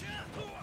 Gotcha!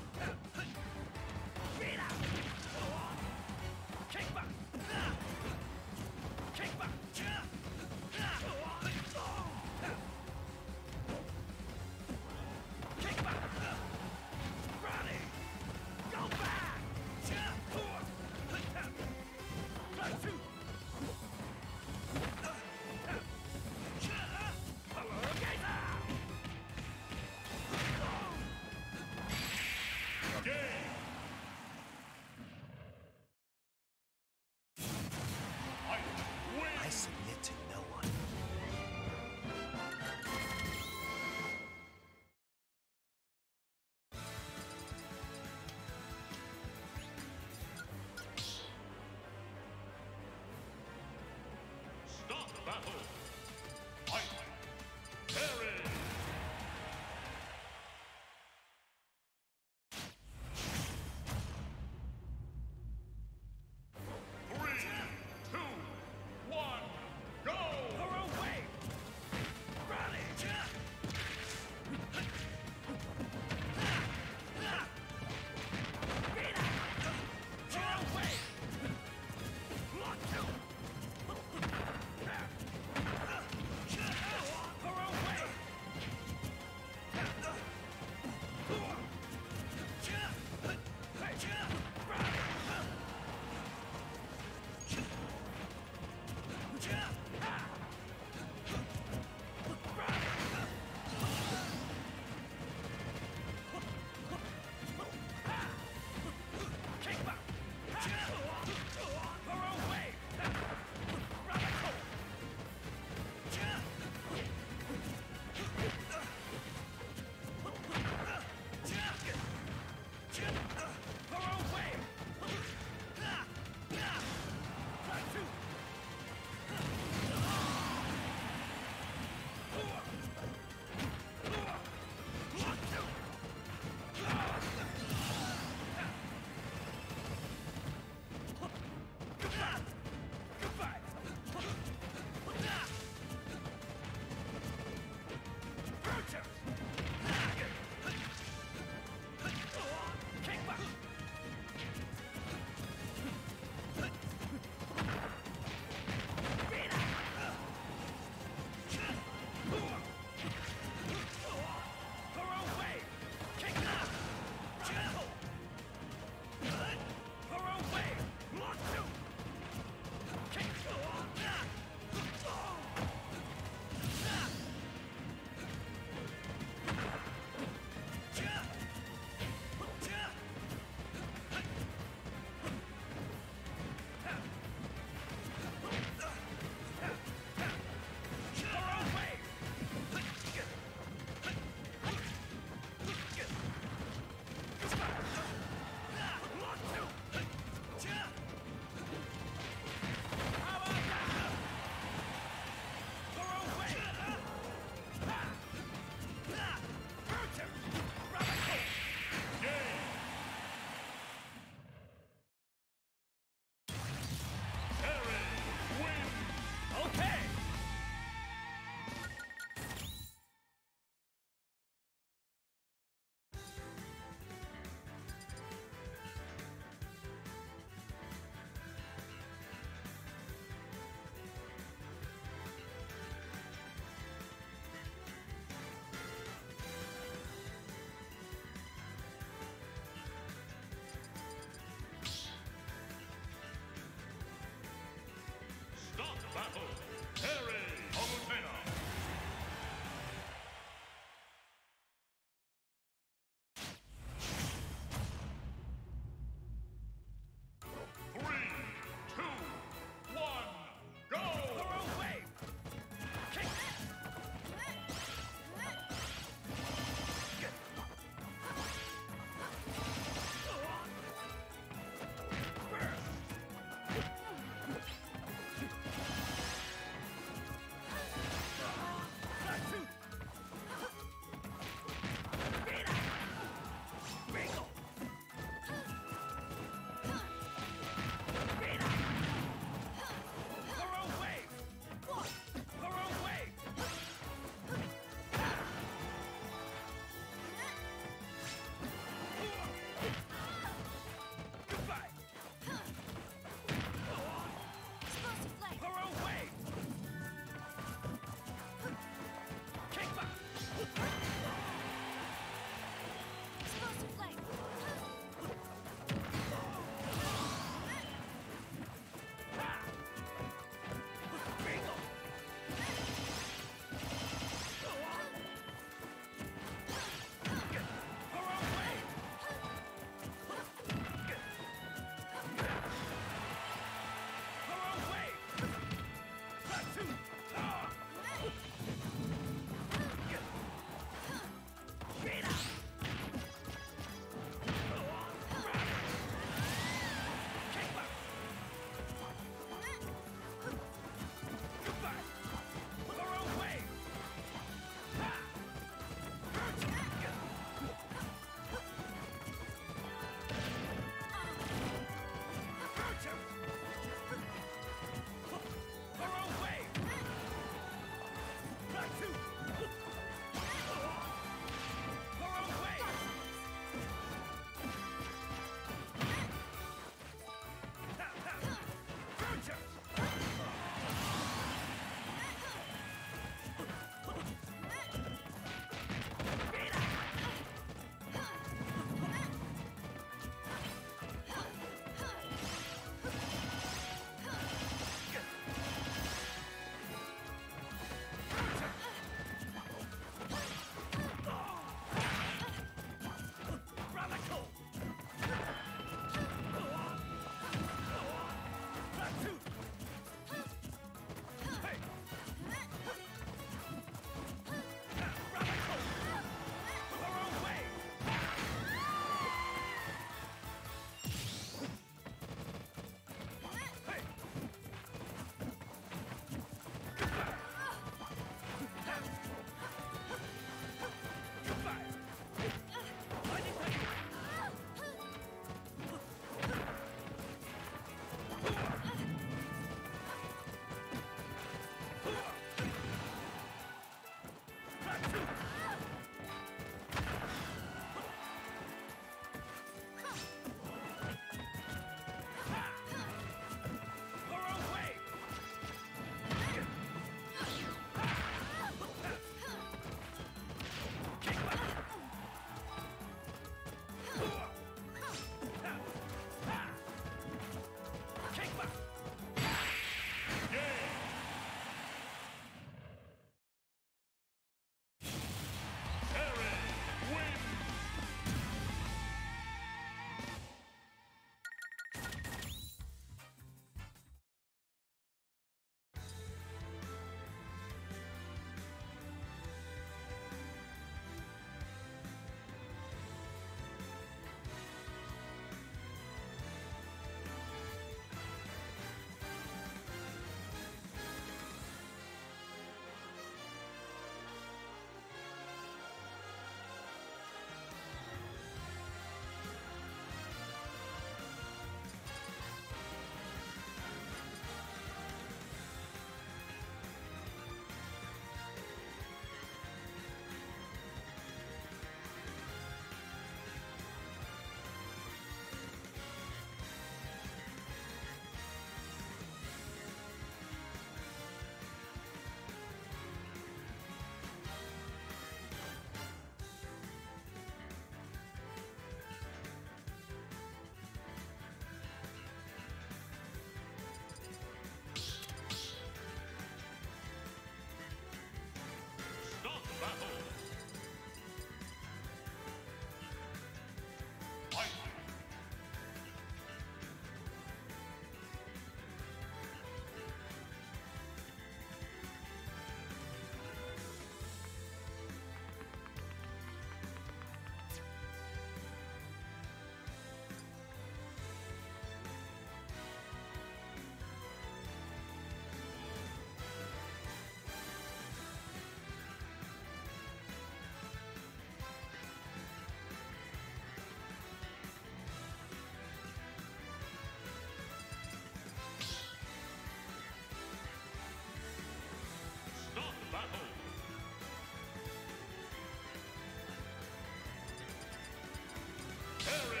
Parry!